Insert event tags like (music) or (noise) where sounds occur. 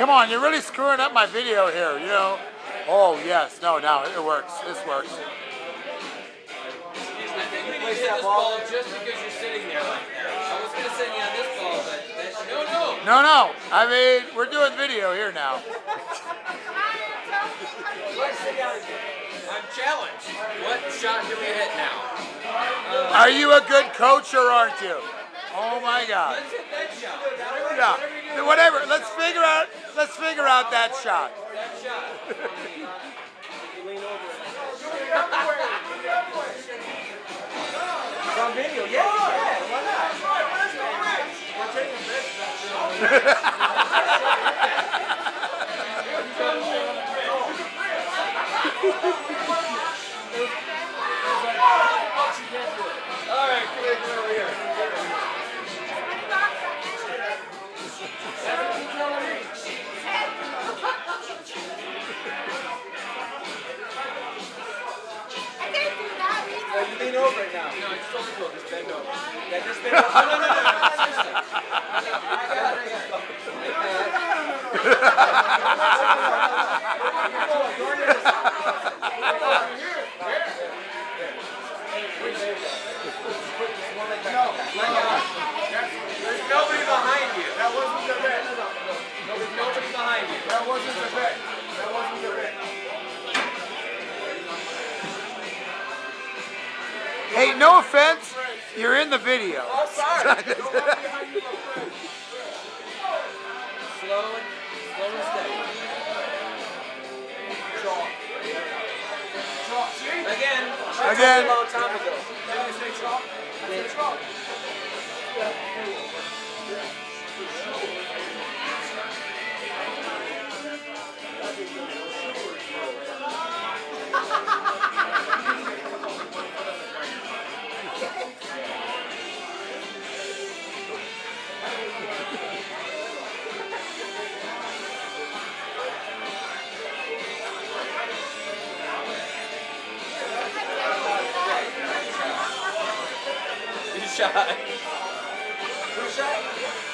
Come on, you're really screwing up my video here, you know? Oh, yes. No, no, it works. This works. Just because you're sitting there like that. I was gonna send you on this ball, but that's, no, no. No, no. I mean, we're doing video here now. I'm challenged. What shot do we hit now? Are you a good coach or aren't you? Oh, my God. Let's hit that shot. Whatever, Yeah. whatever Whatever. Let's figure out. Let's figure out that shot. that shot. It's on video, yeah. yeah. Why not? We're taking this. All right, come here, come over here. No, you lean over it now. No, it's still cool. Just bend over. Yeah, just bend over. No, no, no, no. Seriously. I got it, I got it. Like that. You're on this. There's nobody behind you. That wasn't the bet. There's nobody behind you. That wasn't the bet. That wasn't the bet. Hey, no offense. You're in the video. Oh, sorry. (laughs) Again. Again. A long time ago. Did shot. Who's shot?